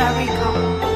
shall recover.